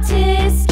artist.